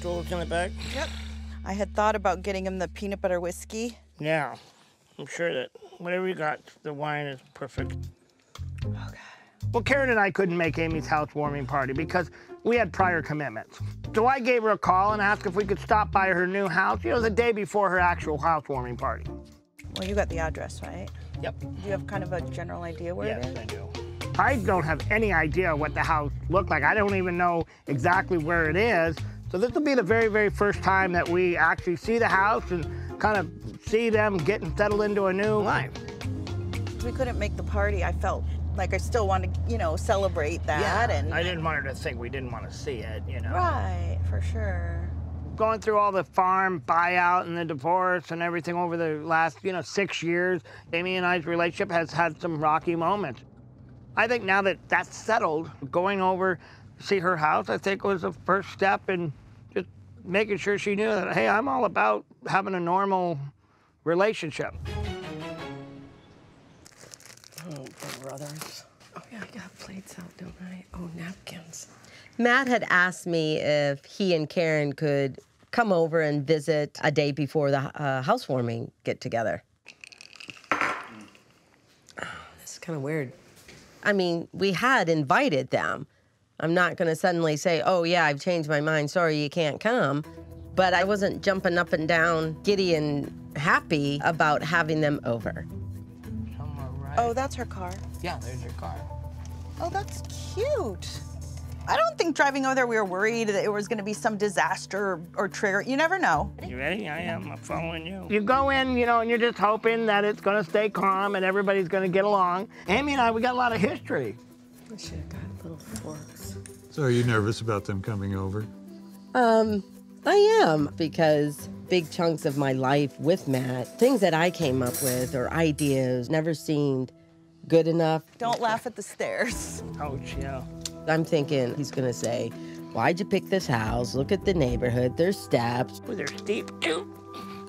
stools in the back? Yep. I had thought about getting him the peanut butter whiskey. Yeah. I'm sure that whatever you got, the wine is perfect. Okay. Well, Karen and I couldn't make Amy's housewarming party because we had prior commitments. So I gave her a call and asked if we could stop by her new house, you know, the day before her actual housewarming party. Well, you got the address, right? Yep. Do you have kind of a general idea where yes, it is? I do. I don't have any idea what the house looked like. I don't even know exactly where it is. So this will be the very, very first time that we actually see the house and kind of see them getting settled into a new life. We couldn't make the party. I felt like I still wanted to, you know, celebrate that Yeah, and I didn't want her to think we didn't want to see it, you know. Right, for sure. Going through all the farm buyout and the divorce and everything over the last, you know, six years, Amy and I's relationship has had some rocky moments. I think now that that's settled, going over see her house, I think was the first step in just making sure she knew that, hey, I'm all about having a normal relationship. Oh, brothers. Oh, yeah, I got plates out, don't I? Oh, napkins. Matt had asked me if he and Karen could come over and visit a day before the uh, housewarming get together. This is kind of weird. I mean, we had invited them. I'm not going to suddenly say, oh, yeah, I've changed my mind. Sorry, you can't come. But I wasn't jumping up and down, giddy and happy about having them over. Oh, that's her car. Yeah, there's your car. Oh, that's cute. I don't think driving over there we were worried that it was going to be some disaster or, or trigger. You never know. You ready? I am. I'm following you. You go in, you know, and you're just hoping that it's going to stay calm and everybody's going to get along. Amy and I, we got a lot of history. I should have got little forks. So are you nervous about them coming over? Um, I am because big chunks of my life with Matt, things that I came up with or ideas never seemed good enough. Don't laugh at the stairs. Ouch, yeah. I'm thinking he's gonna say, Why'd you pick this house? Look at the neighborhood, there's steps. Oh, they're steep too.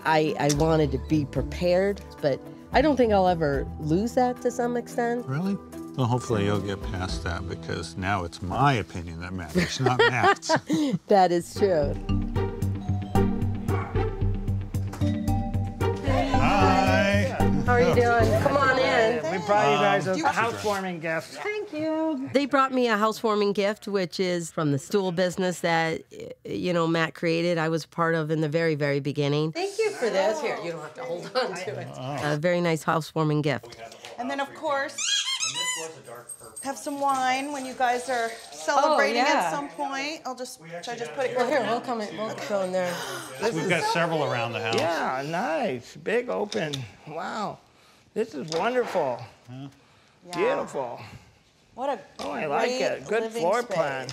I, I wanted to be prepared, but I don't think I'll ever lose that to some extent. Really? Well, hopefully you'll get past that because now it's my opinion that matters, not Matt's. That is true. Hi. How are you doing? Come on in. We brought you guys Um, a housewarming gift. Thank you. They brought me a housewarming gift, which is from the stool business that, you know, Matt created. I was part of in the very, very beginning. Thank you for this. Here, you don't have to hold on to it. A very nice housewarming gift. And then, of course, have some wine when you guys are celebrating yeah. at some point. I'll just, should I just put it Well, here, we'll come in. We'll go in there. We've got several around the house. Yeah, nice. Big open. Wow. This is wonderful. Beautiful. What a Oh, I like great it. Good living floor space. plan.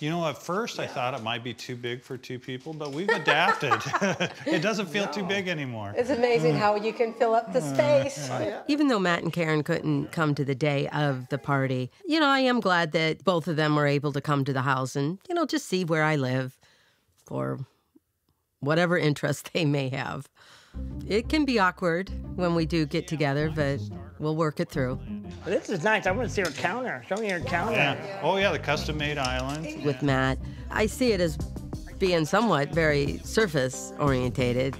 You know, at first I thought it might be too big for two people, but we've adapted. it doesn't feel too big anymore. It's amazing how you can fill up the uh, space. Even though Matt and Karen couldn't come to the day of the party, you know, I am glad that both of them were able to come to the house and, you know, just see where I live or whatever interest they may have. It can be awkward when we do get together, but we'll work it through. This is nice. I want to see her counter. Show me your counter. Yeah. Oh yeah, the custom-made island. with Matt. I see it as being somewhat very surface orientated.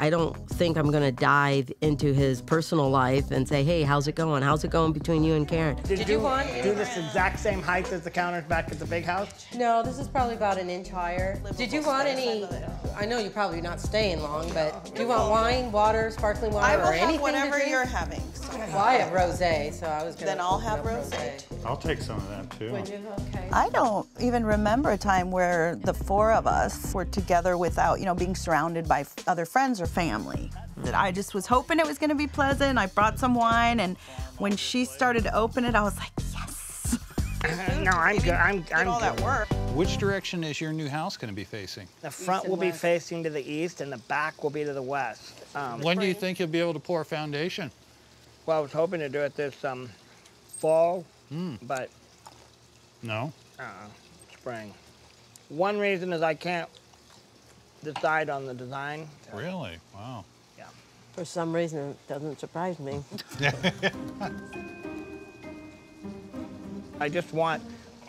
I don't think I'm going to dive into his personal life and say, hey, how's it going? How's it going between you and Karen? Did, you want- do this exact same height as the counters back at the big house? No, this is probably about an inch higher. Did you want any? I know you're probably not staying long, but do you want wine, water, sparkling water, I will or anything have whatever you're having. So. Well, I have rosé, so I was gonna. Then I'll have up rosé. I'll take some of that too. Would you? Okay. I don't even remember a time where the four of us were together without, you know, being surrounded by other friends or family. That I just was hoping it was going to be pleasant. I brought some wine, and when she started to open it, I was like, yes. no, I'm good. I'm, I'm all good. that work. Which direction is your new house going to be facing? The front and will be west. facing to the east, and the back will be to the west. Um, When do you think you'll be able to pour a foundation? well, I was hoping to do it this um, fall, Hmm. but No. uh, spring. One reason is I can't decide on the design. Really? Wow. Yeah. For some reason, it doesn't surprise me. I just want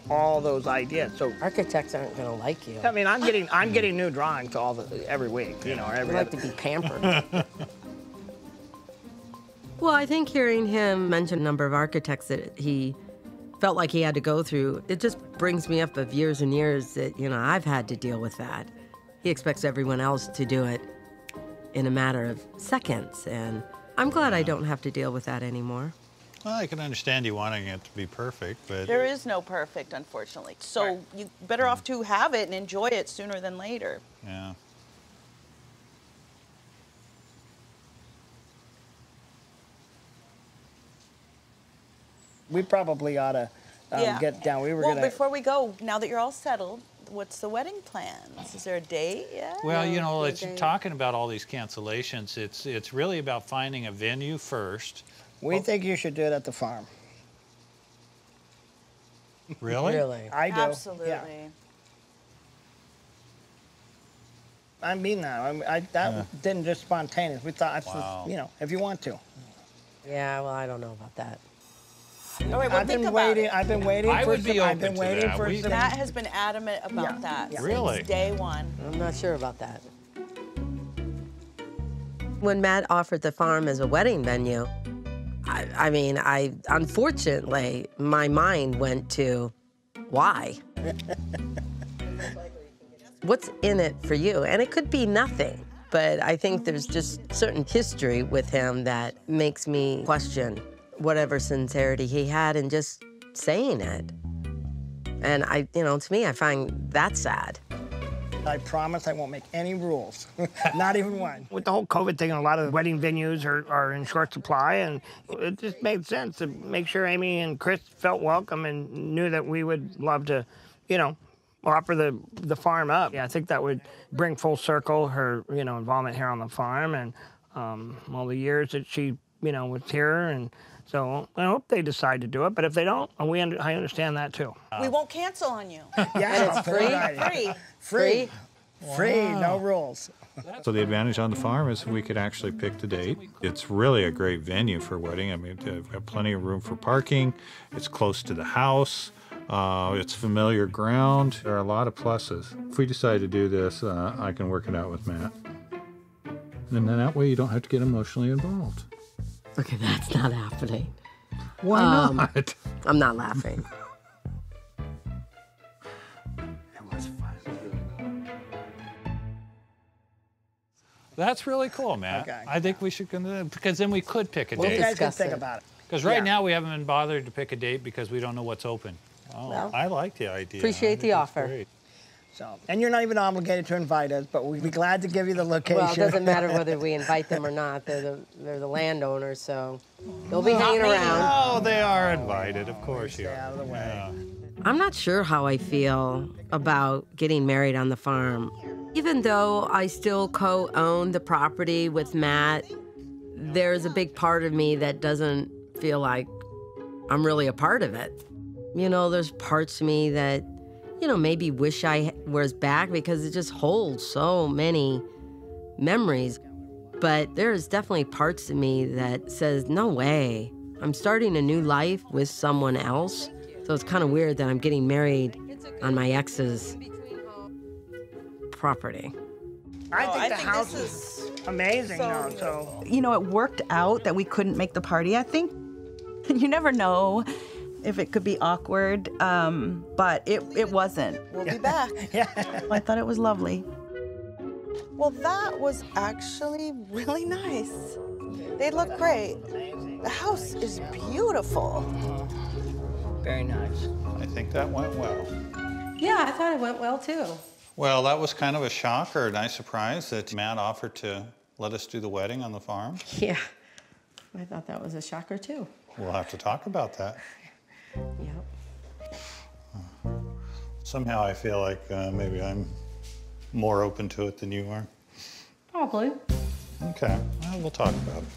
all those ideas. So Architects aren't going to like you. I mean, I'm getting I'm getting new drawings all the every week, you know, or I every like to be pampered. well, I think hearing him mention a number of architects that he felt like he had to go through, it just brings me up of years and years that, you know, I've had to deal with that. He expects everyone else to do it in a matter of seconds, and I'm glad I don't have to deal with that anymore. Well, I can understand you wanting it to be perfect, but There is no perfect, unfortunately. So you better off to have it and enjoy it sooner than later. yeah. We probably ought to um, get down. We were well, gonna. before we go, now that you're all settled, what's the wedding plans? Is there a date yet? Well, you know, good it's day. talking about all these cancellations. It's it's really about finding a venue first. we think you should do it at the farm. Really? Really? I do. Absolutely. Yeah. I mean that. I, I that didn't just spontaneous. We thought, Wow. you know, if you want to. Yeah, well, I don't know about that. All right, well, I've been waiting. it. I've been waiting I for would be some, I've open been to waiting that. for We- some. Matt has been adamant about Yeah, that yeah. since Really? day one. I'm not sure about that. When Matt offered the farm as a wedding venue, I, I mean, I unfortunately my mind went to why? What's in it for you? And it could be nothing, but I think there's just certain history with him that makes me question whatever sincerity he had in just saying it. And I, you know, to me, I find that sad. I promise I won't make any rules, not even one. With the whole COVID thing, a lot of wedding venues are, are in short supply, and it just made sense to make sure Amy and Chris felt welcome and knew that we would love to, you know, offer the the farm up. Yeah, I think that would bring full circle her, you know, involvement here on the farm and um, all the years that she, you know, was here, and so I hope they decide to do it. But if they don't, we under, I understand that too. we won't cancel on you. Yeah, it's free? Free. free, free, no rules. So the advantage on the farm is we could actually pick the date. It's really a great venue for a wedding. I mean, we've got plenty of room for parking. It's close to the house. Uh, it's familiar ground. There are a lot of pluses. If we decide to do this, uh, I can work it out with Matt. And then that way you don't have to get emotionally involved. Okay, that's not happening. Why Um, not? I'm not laughing. That's really cool, man. Okay. I think we should con- because then we could pick a We'll You date. guys can discuss think it. about it. Because right yeah. now we haven't been bothered to pick a date because we don't know what's open. Oh, Well, I like the idea. I appreciate the that's offer. Great. So, and you're not even obligated to invite us, but we'd be glad to give you the location. Well, it doesn't matter whether we invite them or not. They're the they're the landowners, so they'll be hanging around. Oh, they are invited. Of course you Stay out of are. the way. Yeah. I'm not sure how I feel about getting married on the farm. Even though I still co-own the property with Matt, there's a big part of me that doesn't feel like I'm really a part of it. You know, there's parts of me that, you know, maybe wish I was back because it just holds so many memories. But there's definitely parts of me that says, no way. I'm starting a new life with someone else. So it's kind of weird that I'm getting married on my ex's property. I Oh, think I the think house is amazing, though. So, You know, it worked out that we couldn't make the party. I think you never know if it could be awkward, um, but it, it wasn't. We'll be back. yeah. I thought it was lovely. Well, that was actually really nice. They look great. The house is beautiful. Very nice. I think that went well. Yeah, I thought it went well too. Well, that was kind of a shock or a nice surprise that Matt offered to let us do the wedding on the farm. Yeah, I thought that was a shocker too. We'll have to talk about that. Yep. Somehow I feel like uh, maybe I'm more open to it than you are. Probably. Okay, well, we'll talk about it.